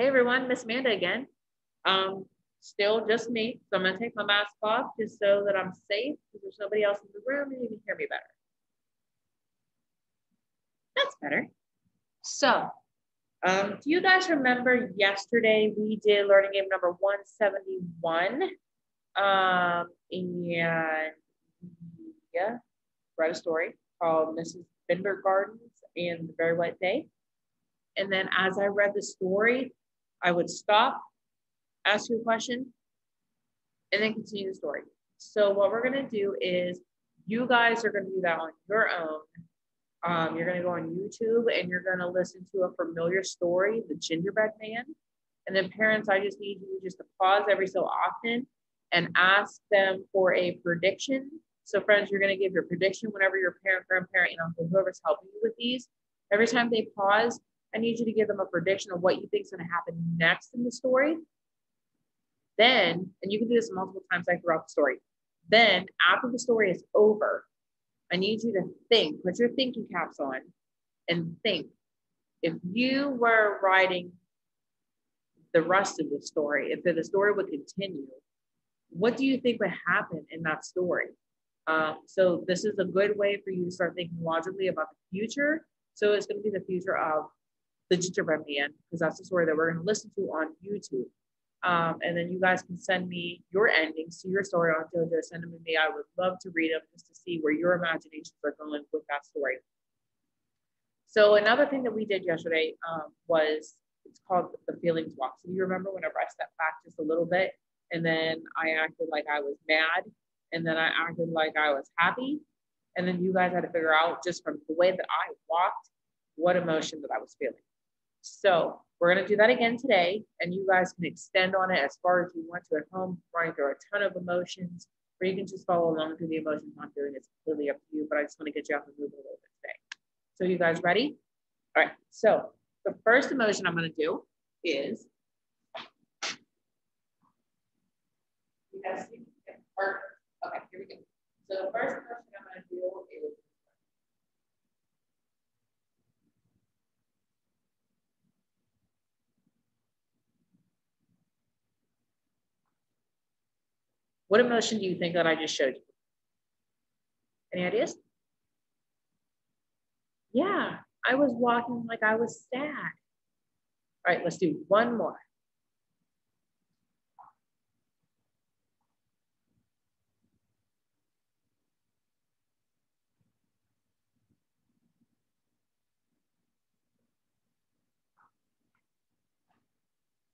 Hey everyone, Miss Amanda again. Um, still just me. So I'm gonna take my mask off just so that I'm safe because there's nobody else in the room and you can hear me better. That's better. So, um, do you guys remember yesterday we did learning game number 171? Um, and yeah, read a story called Mrs. Bindergarten's and the Very White Day. And then as I read the story, I would stop, ask you a question, and then continue the story. So what we're gonna do is you guys are gonna do that on your own. Um, you're gonna go on YouTube and you're gonna listen to a familiar story, The Gingerbread Man. And then parents, I just need you just to pause every so often and ask them for a prediction. So friends, you're gonna give your prediction whenever your parent, grandparent, and uncle, whoever's helping you with these. Every time they pause, I need you to give them a prediction of what you think is going to happen next in the story. Then, and you can do this multiple times like throughout the story. Then, after the story is over, I need you to think, put your thinking caps on, and think if you were writing the rest of the story, if the story would continue, what do you think would happen in that story? Um, so, this is a good way for you to start thinking logically about the future. So, it's going to be the future of the gingerbread man, because that's the story that we're going to listen to on YouTube. Um, and then you guys can send me your endings to your story on Dojo. Send them to me. I would love to read them just to see where your imaginations are going with that story. So another thing that we did yesterday um, was it's called the feelings walk. So you remember whenever I stepped back just a little bit, and then I acted like I was mad, and then I acted like I was happy, and then you guys had to figure out just from the way that I walked what emotion that I was feeling. So we're going to do that again today, and you guys can extend on it as far as you want to at home, running through a ton of emotions, or you can just follow along through the emotions I'm doing. It's completely up to you, but I just want to get you off the move a little bit today. So you guys ready? All right, so the first emotion I'm going to do is? Okay, here we go. So the first emotion I'm going to do is What emotion do you think that I just showed you? Any ideas? Yeah, I was walking like I was sad. All right, let's do one more.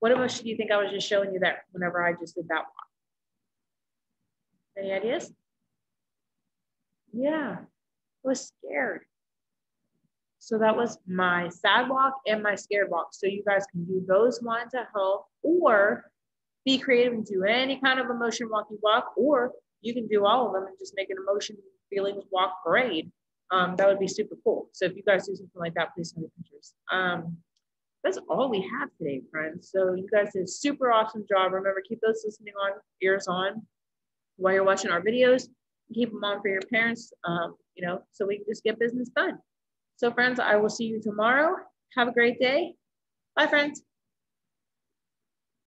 What emotion do you think I was just showing you there whenever I just did that one? Any ideas? Yeah, I was scared. So that was my sad walk and my scared walk. So you guys can do those ones at home or be creative and do any kind of emotion walk you walk, or you can do all of them and just make an emotion feelings walk parade. Um, that would be super cool. So if you guys do something like that, please send me pictures. Um, that's all we have today, friends. So you guys did a super awesome job. Remember, keep those listening on ears on while you're watching our videos. Keep them on for your parents, um, you know, so we can just get business done. So friends, I will see you tomorrow. Have a great day. Bye, friends.